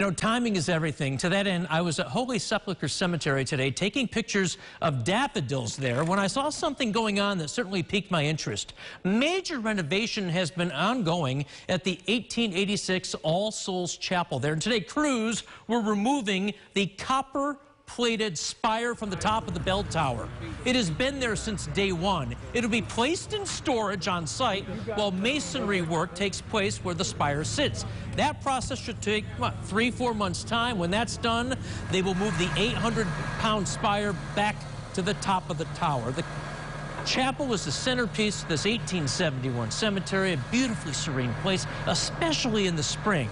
You know, timing is everything. To that end, I was at Holy Sepulchre Cemetery today taking pictures of daffodils there when I saw something going on that certainly piqued my interest. Major renovation has been ongoing at the 1886 All Souls Chapel there. And today, crews were removing the copper plated spire from the top of the bell tower. It has been there since day one. It'll be placed in storage on site while masonry work takes place where the spire sits. That process should take, what, three, four months' time. When that's done, they will move the 800-pound spire back to the top of the tower. The chapel is the centerpiece of this 1871 cemetery, a beautifully serene place, especially in the spring.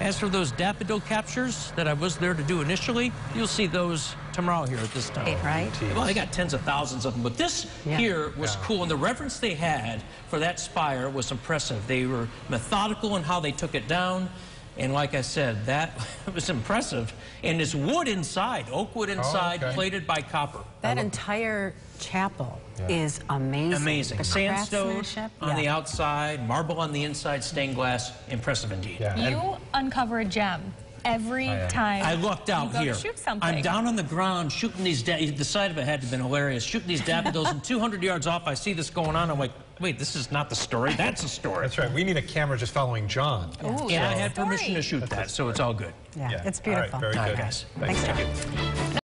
As for those daffodil captures that I was there to do initially, you'll see those tomorrow here at this time. Right? Well, they got tens of thousands of them, but this yeah. here was yeah. cool, and the reverence they had for that spire was impressive. They were methodical in how they took it down. And like I said, that was impressive. And it's wood inside, oak wood oh, inside, oh, okay. plated by copper. That entire chapel yeah. is amazing. Amazing. The Sandstone on yeah. the outside, marble on the inside, stained glass. Impressive indeed. Yeah. You uncover a gem every oh, uh, yeah. time. I looked out here. I'm down on the ground shooting these. the side of it had to have been hilarious. Shooting these daffodils, and 200 yards off, I see this going on. I'm like, wait, this is not the story. That's a story. That's right. We need a camera just following John. Ooh, and so. I had permission to shoot That's that, so it's all good. Yeah, yeah. it's beautiful. All right, very all good. Right, guys. Thanks, Thanks John.